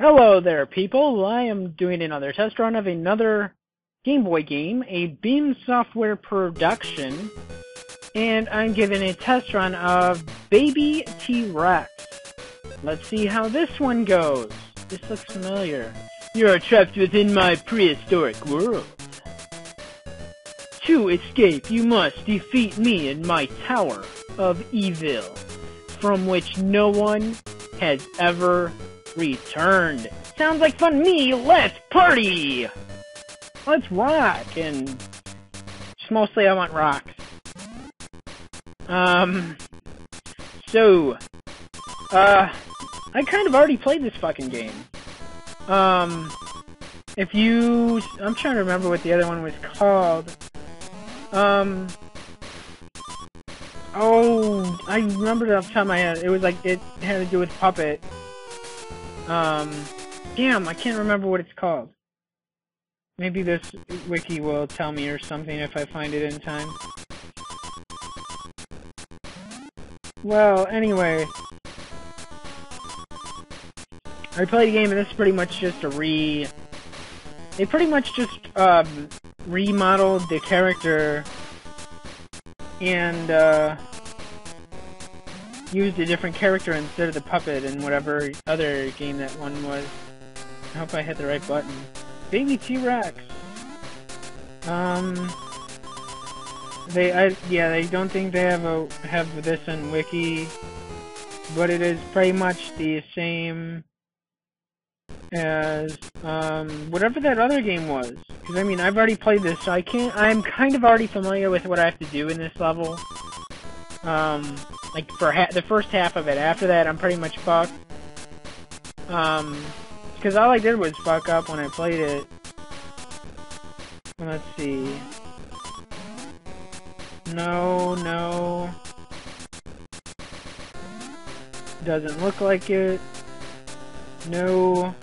Hello there, people. I am doing another test run of another Game Boy game, a Beam Software production, and I'm giving a test run of Baby T-Rex. Let's see how this one goes. This looks familiar. You are trapped within my prehistoric world. To escape, you must defeat me in my Tower of Evil, from which no one has ever returned. Sounds like fun me, let's party! Let's rock, and just mostly I want rocks. Um, so, uh, I kind of already played this fucking game. Um, if you, I'm trying to remember what the other one was called. Um, oh, I remember it off the top of my head. It was like, it had to do with Puppet. Um, damn, I can't remember what it's called. Maybe this wiki will tell me or something if I find it in time. Well, anyway. I played a game and this is pretty much just a re... They pretty much just, um, remodeled the character and, uh, used a different character instead of the puppet in whatever other game that one was. I hope I hit the right button. Baby T-Rex! Um... They, I, yeah, they don't think they have a, have this in Wiki, but it is pretty much the same as, um, whatever that other game was. Because, I mean, I've already played this, so I can't, I'm kind of already familiar with what I have to do in this level. Um, like, for the first half of it. After that, I'm pretty much fucked. Um, because all I did was fuck up when I played it. Let's see. No, no. Doesn't look like it. No.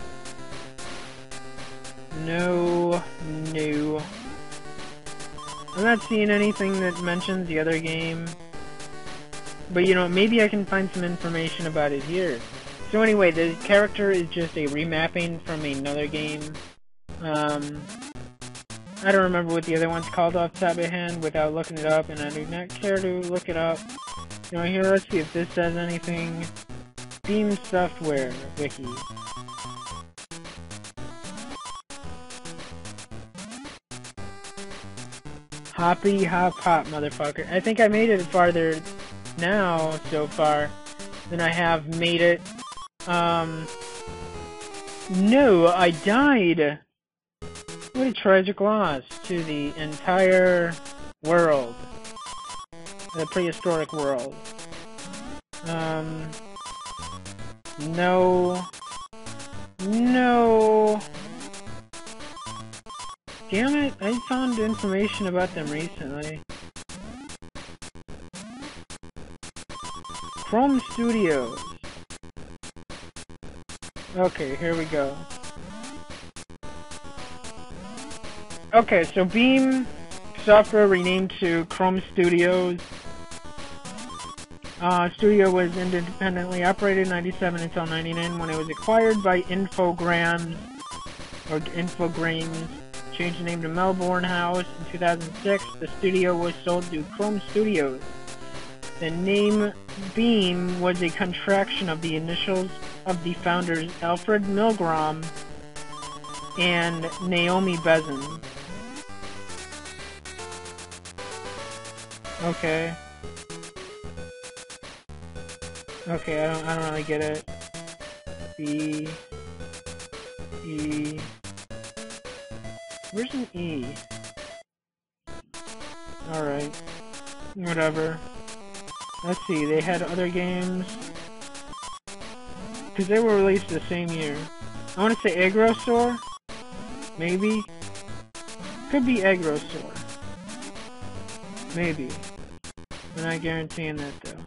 No. No. I'm not seeing anything that mentions the other game. But you know, maybe I can find some information about it here. So anyway, the character is just a remapping from another game. Um, I don't remember what the other one's called off the top of my head without looking it up, and I do not care to look it up. You know, here, let's see if this says anything. Beam Software Wiki. Hoppy hop hop, motherfucker. I think I made it farther now, so far, than I have made it. Um, no, I died. What a tragic loss to the entire world. The prehistoric world. Um, no. No. Damn it, I found information about them recently. Krome Studios. Okay, here we go. Okay, so Beam Software renamed to Krome Studios. Uh, studio was independently operated 97 until 99 when it was acquired by Infogrames or Infogrames changed the name to Melbourne House. In 2006, the studio was sold to Krome Studios. The name Beam was a contraction of the initials of the founders Alfred Milgrom and Naomi Besen. Okay. Okay, I don't I don't really get it. B E Where's an E? Alright. Whatever. Let's see, they had other games. Because they were released the same year. I want to say Agro Soar? Maybe? Could be Agro Soar. Maybe. I'm not guaranteeing that though.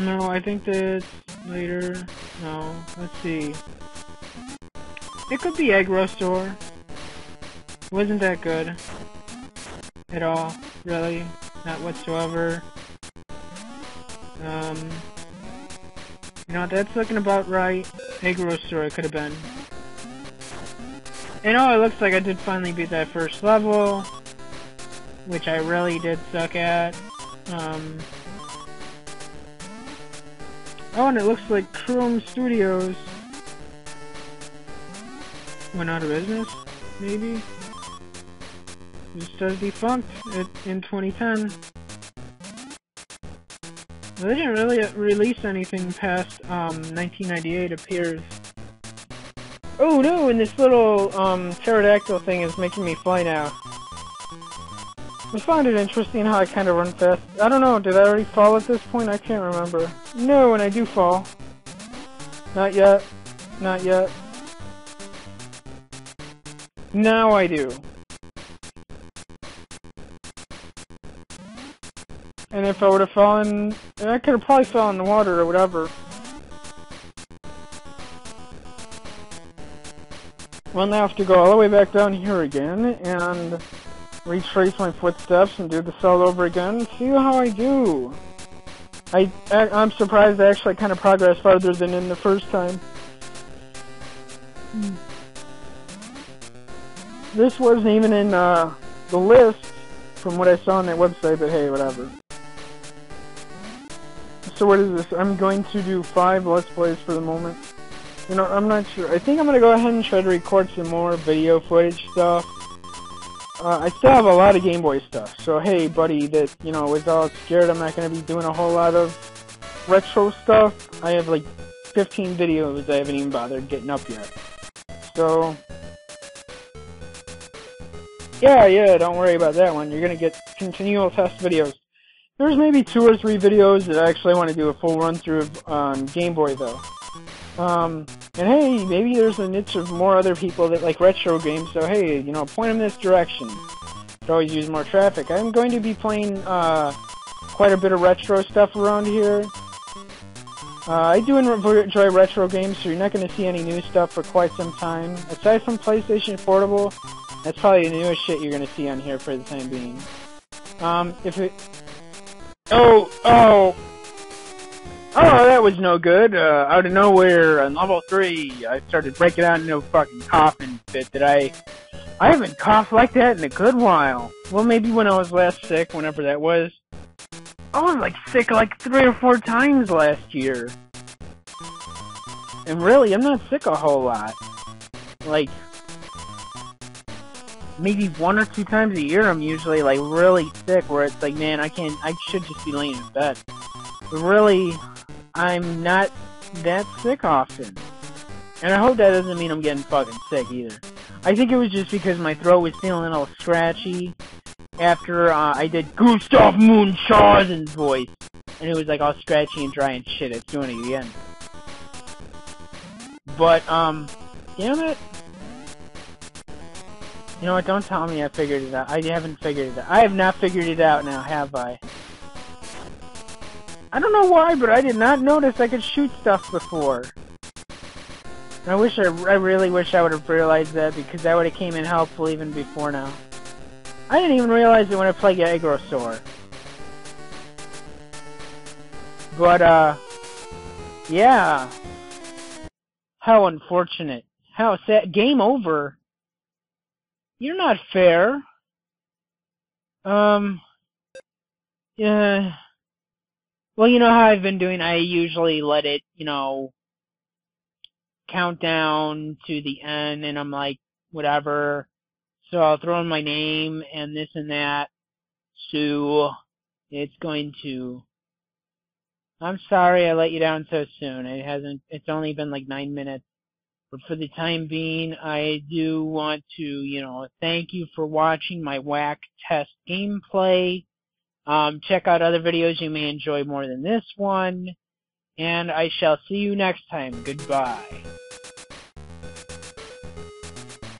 No, I think that's later. No, let's see. It could be Agro Soar. Wasn't that good. At all, really. Not whatsoever. Um, You know, that's looking about right. Agro Soar it could have been. And oh, it looks like I did finally beat that first level, which I really did suck at. Um, oh, and it looks like Krome Studios went out of business, maybe? Does defunct in 2010. They didn't really release anything past um, 1998, appears. Oh no, and this little um, pterodactyl thing is making me fly now. I find it interesting how I kind of run fast. I don't know, did I already fall at this point? I can't remember. No, and I do fall. Not yet. Not yet. Now I do. If I would have fallen, I could have probably fallen in the water or whatever. Well, now I have to go all the way back down here again and retrace my footsteps and do this all over again. See how I do. I, I I'm surprised I actually kind of progressed farther than in the first time. This wasn't even in uh, the list from what I saw on that website, but hey, whatever. So what is this? I'm going to do five Let's Plays for the moment. You know, I'm not sure. I think I'm going to go ahead and try to record some more video footage stuff. Uh, I still have a lot of Game Boy stuff. So hey, buddy, that, you know, was all scared I'm not going to be doing a whole lot of retro stuff. I have like 15 videos I haven't even bothered getting up yet. So, yeah, yeah, don't worry about that one. You're going to get continual test videos. There's maybe two or three videos that I actually want to do a full run through on Game Boy though. Um, and hey, maybe there's a niche of more other people that like retro games, so hey, you know, point them this direction. Could always use more traffic. I'm going to be playing uh, quite a bit of retro stuff around here. Uh, I do enjoy retro games, so you're not going to see any new stuff for quite some time. Aside from PlayStation Portable, that's probably the newest shit you're going to see on here for the time being. Um, if it Oh, oh. Oh, that was no good. Uh, out of nowhere, on level 3, I started breaking out into a fucking coughing fit that I... I haven't coughed like that in a good while. Well, maybe when I was last sick, whenever that was. I was, like, sick like three or four times last year. And really, I'm not sick a whole lot. Like, maybe one or two times a year I'm usually like really sick where it's like, man, I can't, I should just be laying in bed. But really, I'm not that sick often. And I hope that doesn't mean I'm getting fucking sick either. I think it was just because my throat was feeling all scratchy after uh, I did Gustav Munchausen's voice. And it was like all scratchy and dry and shit. It's doing it again. But, um, damn it. You know what, don't tell me I figured it out. I haven't figured it out. I have not figured it out now, have I? I don't know why, but I did not notice I could shoot stuff before. I wish I, I really wish I would have realized that because that would have came in helpful even before now. I didn't even realize it when I played Agro Soar. But, uh, yeah. How unfortunate. How sad. Game over. You're not fair. Um, yeah. Well, you know how I've been doing? I usually let it, you know, count down to the end, and I'm like, whatever. So I'll throw in my name and this and that. So it's going to. I'm sorry I let you down so soon. It hasn't. It's only been like nine minutes. But for the time being, I do want to, you know, thank you for watching my whack test gameplay. Um, check out other videos you may enjoy more than this one. And I shall see you next time. Goodbye.